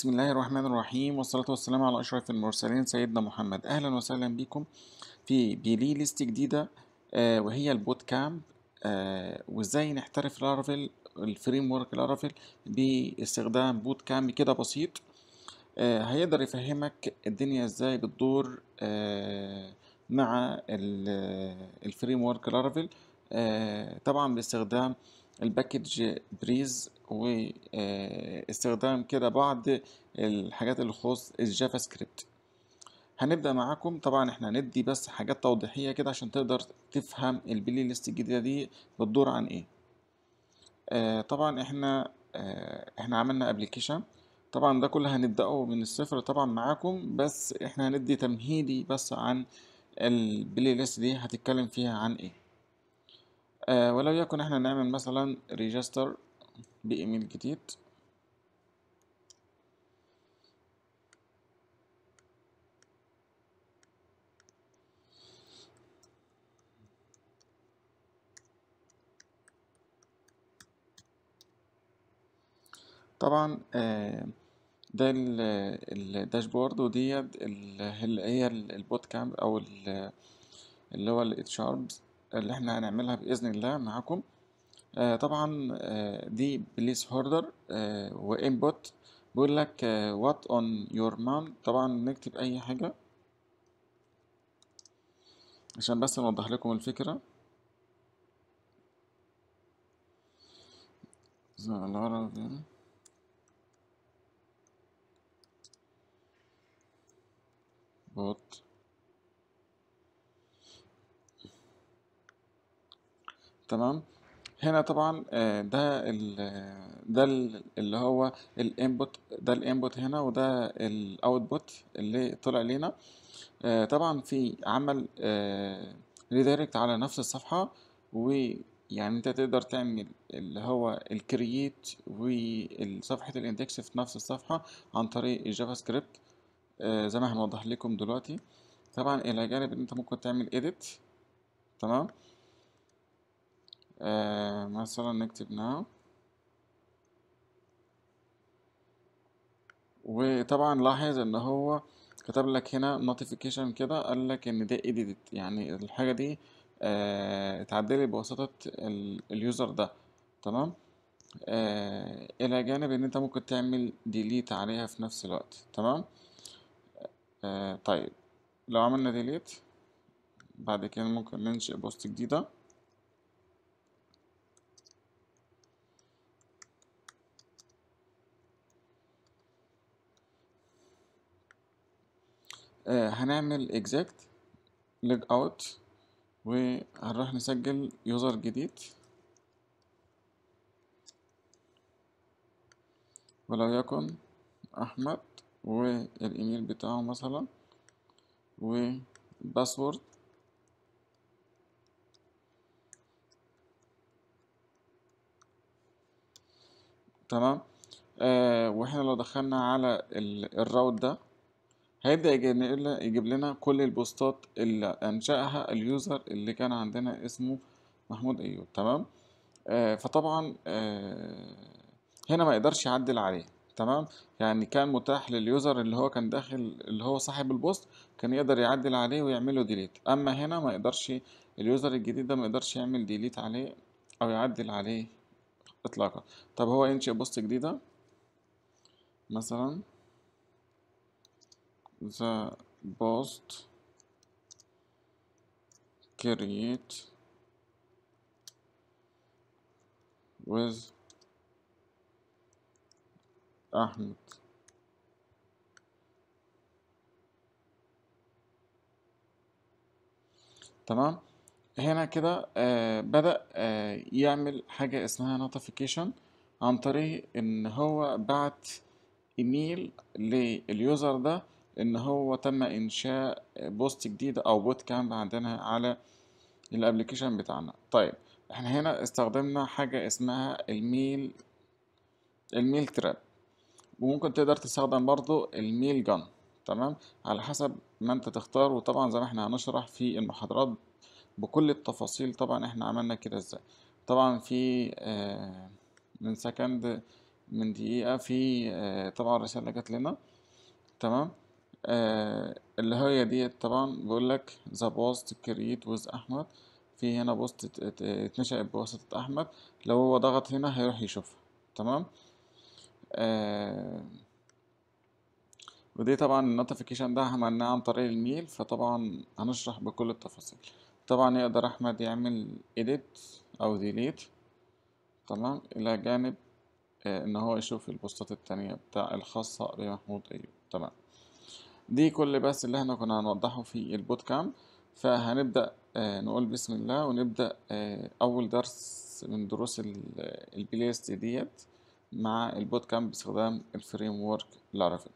بسم الله الرحمن الرحيم والصلاة والسلام على أشرف المرسلين سيدنا محمد. أهلا وسهلا بكم في playlist جديدة آه وهي ال bootcamp آه وإزاي نحترف Laravel ال framework Laravel باستخدام bootcamp كده بسيط. آه هيقدر يفهمك الدنيا إزاي بتدور مع ال framework Laravel. آه طبعا باستخدام ال package Breeze واستخدام كده بعض الحاجات اللي تخص ال JavaScript هنبدأ معاكم. طبعا إحنا هندي بس حاجات توضيحية كده عشان تقدر تفهم ال playlist الجديدة دي بتدور عن إيه. آه طبعا إحنا آه إحنا عملنا application طبعا ده كله هنبدأه من الصفر طبعا معاكم بس إحنا هندي تمهيدي بس عن ال playlist دي. هتتكلم فيها عن إيه. آه وليكن إحنا نعمل مثلا register بإيميل جديد. طبعا آه ده ال dashboard وديت اللي هي ال bootcamp أو اللي هو ال chirps اللي إحنا هنعملها بإذن الله معاكم. آه طبعا آه دي placeholder آه و input. بيقول لك what's on your mind طبعا نكتب أي حاجة. عشان بس نوضح لكم الفكرة. post. تمام؟ هنا طبعا ده ال ده اللي هو ال input ده ال input هنا وده ال output اللي طلع لنا طبعا في عمل redirect على نفس الصفحة ويعني أنت تقدر تعمل اللي هو ال create وصفحة ال index في نفس الصفحة عن طريق ال JavaScript زي ما هنوضح لكم دلوقتي. طبعا إلى جانب إن أنت ممكن تعمل edit. تمام؟ آه مثلا نكتب now وطبعا لاحظ إن هو كتب لك هنا notification كده قال لك إن ده edited. يعني الحاجة دي آه اتعدلت بواسطة ال user ده. تمام؟ آه إلى جانب إن أنت ممكن تعمل delete عليها في نفس الوقت. تمام؟ آه طيب. لو عملنا delete بعد كده ممكن ننشئ post جديدة. هنعمل exit log out وهنروح نسجل user جديد. وليكن أحمد والإيميل بتاعه مثلا و password. تمام؟ آه وإحنا لو دخلنا على ال route ده هيبدأ يجيب لنا كل البوستات اللي أنشأها ال user اللي كان عندنا اسمه محمود أيوب تمام؟ آه فطبعا آه هنا ما يقدرش يعدل عليه تمام؟ يعني كان متاح لل user اللي هو كان داخل اللي هو صاحب ال post كان يقدر يعدل عليه ويعمل له delete أما هنا ما يقدرش ال user الجديد ده ما يقدرش يعمل delete عليه أو يعدل عليه اطلاقا. طب هو ينشئ post جديدة؟ مثلا the post create with أحمد تمام؟ هنا كده آه بدأ آه يعمل حاجة اسمها notification عن طريق إن هو بعت إيميل لل user ده إن هو تم إنشاء post جديدة أو bootcamp عندنا على ال application بتاعنا. طيب إحنا هنا استخدمنا حاجة اسمها ال mail ال Mailtrap. وممكن تقدر تستخدم برضو ال Mailgun تمام؟ على حسب ما أنت تختار وطبعا زي ما إحنا هنشرح في المحاضرات بكل التفاصيل طبعا إحنا عملنا كده إزاي. طبعا في آه من second من دقيقة في آه، طبعا رسالة جات لنا تمام؟ آه اللي هي ديت طبعا بيقول لك the post created with احمد في هنا post ات- ات- اتنشأت بواسطة أحمد لو هو ضغط هنا هيروح يشوفها. تمام؟ آه ودي طبعا ال notification ده عملناه عن طريق ال mail فطبعا هنشرح بكل التفاصيل. طبعا يقدر أحمد يعمل edit أو delete تمام؟ إلى جانب آه إن هو يشوف البوستات التانية بتاع الخاصة بمحمود أيوب. تمام؟ دي كل بس اللي إحنا كنا هنوضحه في ال bootcamp فهنبدأ آه نقول بسم الله ونبدأ آه أول درس من دروس ال Blade ديت مع ال bootcamp باستخدام ال framework Laravel